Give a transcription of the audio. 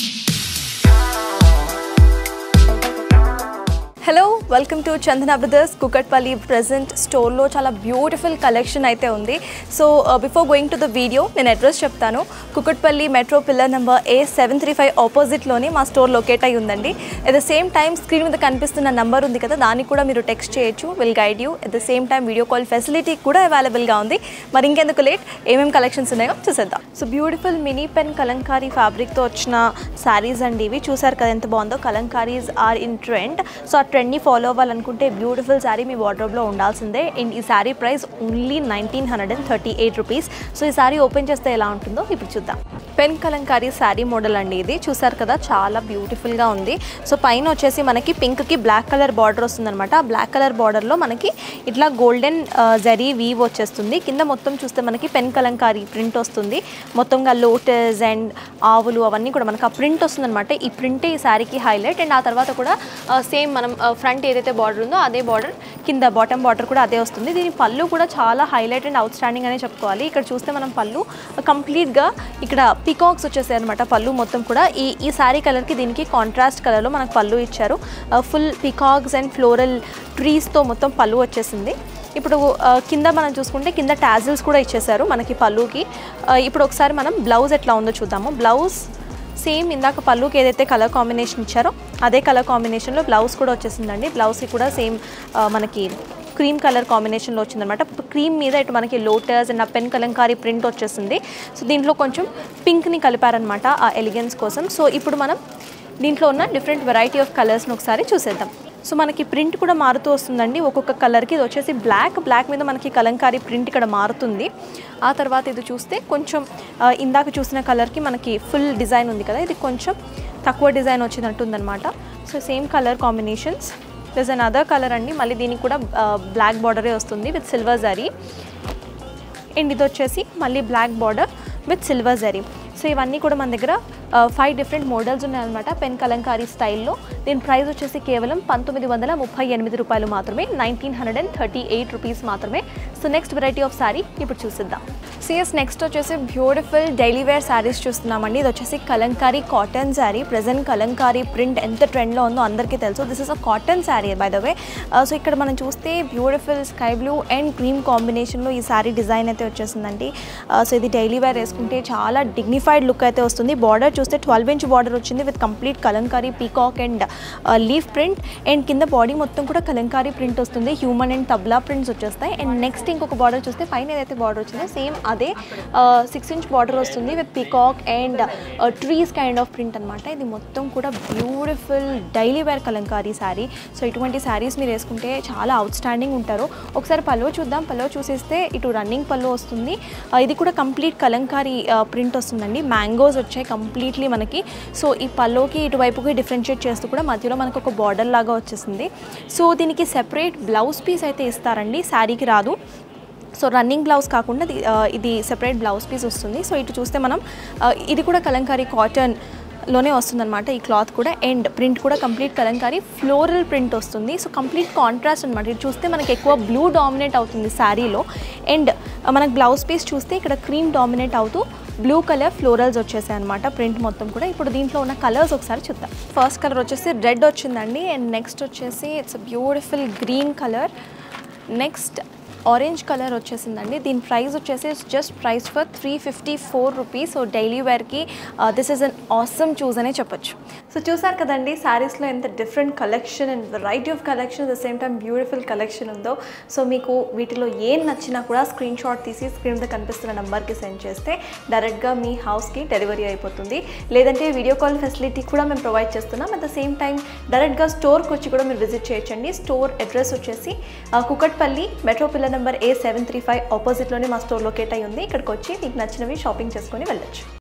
you hello welcome to Chandana brothers Kukatpally present స్టోర్లో చాలా beautiful collection అయితే ఉంది. So before going to the video నేను address చెప్తాను. Kukatpally metro pillar number A seven three five ఆపోజిట్లోనే మా store locate అయి ఉందండి. At the same time screen మీద కనిపిస్తున్న నంబర్ ఉంది కదా దానికి కూడా మీరు టెక్స్ట్ చేయొచ్చు will guide you at the same time video call facility కూడా అవైలబుల్గా ఉంది. మరి ఇంకెందుకు లేట్ ఏమేమి కలెక్షన్స్ ఉన్నాయో చూసేద్దాం. So beautiful mini pen Kalamkari ఫ్యాబ్రిక్తో వచ్చిన శారీస్ అండి ఇవి. చూసారు కదా ఎంత బాగుందో? Kalamkaris are in trend so ఆ ట్రెండ్ని ఫాలో అవ్వాలనుకుంటే బ్యూటిఫుల్ శారీ మీ వార్డ్రోబ్లో ఉండాల్సిందే. అండ్ ఈ sari price only nineteen hundred and thirty eight rupees. So ఈ శారీ ఓపెన్ చేస్తే ఎలా ఉంటుందో ఇప్పుడు చూద్దాం. పెన్ కలంకారీ శారీ మోడల్ అండి ఇది. చూసారు కదా చాలా బ్యూటిఫుల్గా ఉంది. సో పైన వచ్చేసి మనకి పింక్కి బ్లాక్ కలర్ బార్డర్ వస్తుందనమాట ఆ బ్లాక్ కలర్ బార్డర్లో మనకి ఇట్లా గోల్డెన్ జరీ వీవ్ వచ్చేస్తుంది. కింద మొత్తం చూస్తే మనకి పెన్ కలంకారీ ప్రింట్ వస్తుంది. మొత్తంగా లోటస్ అండ్ ఆవులు అవన్నీ కూడా మనకి ఆ ప్రింట్ వస్తుందన్నమాట. ఈ ప్రింటే ఈ శారీకి హైలైట్ అండ్ ఆ తర్వాత కూడా సేమ్ మనం ఫ్రంట్ ఏదైతే బార్డర్ ఉందో అదే బార్డర్ కింద బాటమ్ బార్డర్ కూడా అదే వస్తుంది. దీని పళ్ళు కూడా చాలా హైలైట్ అండ్ అవుట్ స్టాండింగ్ అనే చెప్పుకోవాలి. ఇక్కడ చూస్తే మనం పళ్ళు కంప్లీట్గా ఇక్కడ పికాక్స్ వచ్చేసాయి అనమాట పళ్ళు మొత్తం కూడా. ఈ ఈ శారీ కలర్కి దీనికి కాంట్రాస్ట్ కలర్లో మనకు పళ్ళు ఇచ్చారు. ఫుల్ పికాక్స్ అండ్ ఫ్లోరల్ ట్రీస్తో మొత్తం పళ్ళు వచ్చేసింది. ఇప్పుడు కింద మనం చూసుకుంటే కింద టాజిల్స్ కూడా ఇచ్చేసారు మనకి పళ్ళుకి. ఇప్పుడు ఒకసారి మనం బ్లౌజ్ ఎట్లా ఉందో చూద్దాము. బ్లౌజ్ సేమ్ ఇందాక పళ్ళుకి ఏదైతే కలర్ కాంబినేషన్ ఇచ్చారో అదే కలర్ కాంబినేషన్లో బ్లౌజ్ కూడా వచ్చేసిందండి. బ్లౌజ్కి కూడా సేమ్ మనకి క్రీమ్ కలర్ కాంబినేషన్లో వచ్చిందనమాట క్రీమ్ మీద ఇటు మనకి లోటస్ అండ్ ఆ పెన్ కలంకారీ ప్రింట్ వచ్చేసింది. సో దీంట్లో కొంచెం పింక్ని కలిపారనమాట ఆ ఎలిగెన్స్ కోసం. సో ఇప్పుడు మనం దీంట్లో ఉన్న డిఫరెంట్ వెరైటీ ఆఫ్ కలర్స్ని ఒకసారి చూసేద్దాం. సో మనకి ప్రింట్ కూడా మారుతూ వస్తుందండి. ఒక్కొక్క కలర్కి ఇది వచ్చేసి బ్లాక్ బ్లాక్ మీద మనకి కలంకారీ ప్రింట్ ఇక్కడ మారుతుంది. ఆ తర్వాత ఇది చూస్తే కొంచెం ఇందాక చూసిన కలర్కి మనకి ఫుల్ డిజైన్ ఉంది కదా. ఇది కొంచెం తక్కువ డిజైన్ వచ్చినట్టు ఉందన్నమాట so same colour combinations plus another colour అండి. మళ్ళీ దీనికి కూడా బ్లాక్ బార్డరే వస్తుంది విత్ సిల్వర్ జరీ అండ్ ఇది వచ్చేసి మళ్ళీ black border with silver zari so ఇవన్నీ కూడా మన దగ్గర ఫైవ్ డిఫరెంట్ మోడల్స్ ఉన్నాయన్నమాట. పెన్ కలంకారీ స్టైల్లో. దీని ప్రైస్ వచ్చేసి కేవలం పంతొమ్మిది వందల ముప్పై ఎనిమిది రూపాయలు మాత్రమే nineteen hundred and thirty eight rupees మాత్రమే. So next variety of sari ఇప్పుడు చూసిద్దాం. సిఎస్ నెక్స్ట్ వచ్చేసి బ్యూటిఫుల్ డైలీ వేర్ శారీస్ చూస్తున్నామండి. ఇది వచ్చేసి kalamkari cotton sari. Present kalamkari print ఎంత ట్రెండ్లో ఉందో అందరికీ తెలుసు. This is a cotton sari by the way so ఇక్కడ మనం చూస్తే beautiful sky blue and cream కాంబినేషన్లో ఈ శారీ డిజైన్ అయితే వచ్చేసిందండి. Uh, సో ఇది డైలీ వేర్ వేసుకుంటే చాలా డిగ్నిఫైడ్ లుక్ అయితే వస్తుంది. బార్డర్ చూస్తే ట్వెల్వ్ ఇంచ్ బార్డర్ వచ్చింది with complete kalamkari peacock and leaf print and కింద బాడీ మొత్తం కూడా కలంకారీ ప్రింట్ వస్తుంది. హ్యూమన్ అండ్ తబ్లా ప్రింట్స్ వచ్చేస్తాయి. అండ్ నెక్స్ట్ ఇంకొక బార్డర్ చూస్తే పైన ఏదైతే బార్డర్ వచ్చిందో సేమ్ అదే సిక్స్ ఇంచ్ బార్డర్ వస్తుంది with peacock and trees kind of print అనమాట ఇది మొత్తం కూడా beautiful daily wear kalamkari sari so ఇటువంటి శారీస్ మీరు వేసుకుంటే చాలా అవుట్ స్టాండింగ్ ఉంటారు. ఒకసారి పల్లో చూద్దాం. పల్లో చూసేస్తే ఇటు రన్నింగ్ పల్లో వస్తుంది. ఇది కూడా కంప్లీట్ కలంకారీ ప్రింట్ వస్తుందండి. మ్యాంగోస్ వచ్చాయి కంప్లీట్లీ మనకి. సో ఈ పల్లోకి ఇటువైపుకి డిఫరెన్షియేట్ చేస్తూ కూడా మధ్యలో మనకు ఒక బార్డర్ లాగా వచ్చేసింది. సో దీనికి సెపరేట్ బ్లౌజ్ పీస్ అయితే ఇస్తారండి. శారీకి రాదు. సో రన్నింగ్ బ్లౌజ్ కాకుండా ఇది, సెపరేట్ బ్లౌజ్ పీస్ వస్తుంది. సో ఇటు చూస్తే మనం ఇది కూడా కలంకారీ కాటన్లోనే వస్తుందన్నమాట. ఈ క్లాత్ కూడా అండ్ ప్రింట్ కూడా కంప్లీట్ కలంకారీ ఫ్లోరల్ ప్రింట్ వస్తుంది. సో కంప్లీట్ కాంట్రాస్ట్ అనమాట ఇది చూస్తే మనకి ఎక్కువ బ్లూ డామినేట్ అవుతుంది శారీలో. అండ్ మనకు బ్లౌజ్ పీస్ చూస్తే ఇక్కడ క్రీమ్ డామినేట్ అవుతూ బ్లూ కలర్ ఫ్లోరల్స్ వచ్చేసాయి అనమాట ప్రింట్ మొత్తం కూడా. ఇప్పుడు దీంట్లో ఉన్న కలర్స్ ఒకసారి చూద్దాం. ఫస్ట్ కలర్ వచ్చేసి రెడ్ వచ్చిందండి. అండ్ నెక్స్ట్ వచ్చేసి it's beautiful green colour next orange colour వచ్చేసిందండి. దీని ప్రైస్ వచ్చేసి just price for three fifty four rupees so daily వేర్కి this is an awesome choice అనే చెప్పొచ్చు. సో చూసారు కదండి శారీస్లో ఎంత different collection and variety of collection the same time beautiful collection ఉందో. సో మీకు వీటిలో ఏం నచ్చినా కూడా స్క్రీన్ షాట్ తీసి స్క్రీన్ మీద కనిపిస్తున్న నెంబర్కి సెండ్ చేస్తే డైరెక్ట్గా మీ హౌస్కి డెలివరీ అయిపోతుంది. లేదంటే వీడియో కాల్ ఫెసిలిటీ కూడా మేము ప్రొవైడ్ చేస్తున్నాం. అట్ ద సేమ్ టైం డైరెక్ట్గా స్టోర్కి వచ్చి కూడా మీరు విజిట్ చేయొచ్చండి. స్టోర్ అడ్రస్ వచ్చేసి ఆ, Kukatpally metro pillar number A seven three five ఆపోజిట్లోనే మా స్టోర్ లొకేట్ అయి ఉంది. ఇక్కడికి వచ్చి మీకు నచ్చినవి షాపింగ్ చేసుకొని వెళ్ళచ్చు.